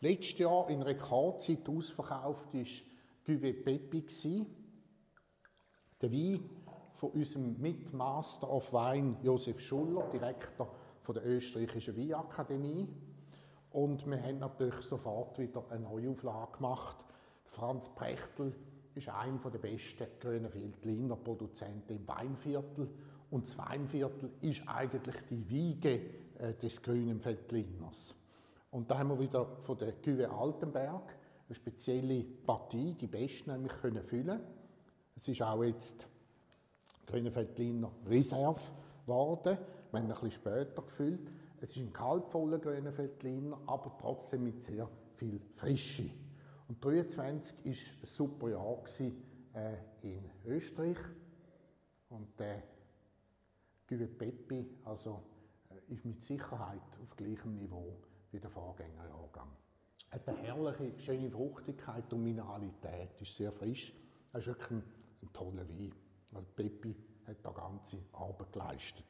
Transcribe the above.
Letztes Jahr in Rekordzeit ausverkauft war Cuvée Pepi. Der Wein von unserem Mitmaster of Wine Josef Schuller, Direktor von der österreichischen Weinakademie. Und wir haben natürlich sofort wieder eine Neuauflage gemacht. Franz Prechtl ist einer der besten grünen Veltliner Produzenten im Weinviertel. Und das Weinviertel ist eigentlich die Wiege äh, des grünen Veltliners. Und da haben wir wieder von der Cuvée Altenberg eine spezielle Partie, die beste nämlich können füllen. Es ist auch jetzt grüne Veltliner Reserve geworden, wir haben ein bisschen später gefüllt. Es ist ein kaltvoller grüner Veltliner, aber trotzdem mit sehr viel Frische. Und 23 war ein super Jahr gewesen, äh, in Österreich. Und der Güve Peppi also, äh, ist mit Sicherheit auf gleichem Niveau wie der Vorgängerjahrgang. Er hat eine herrliche, schöne Fruchtigkeit und Mineralität, ist sehr frisch. Er ist wirklich ein, ein toller Wein. Also Peppi hat da ganze Arbeit geleistet.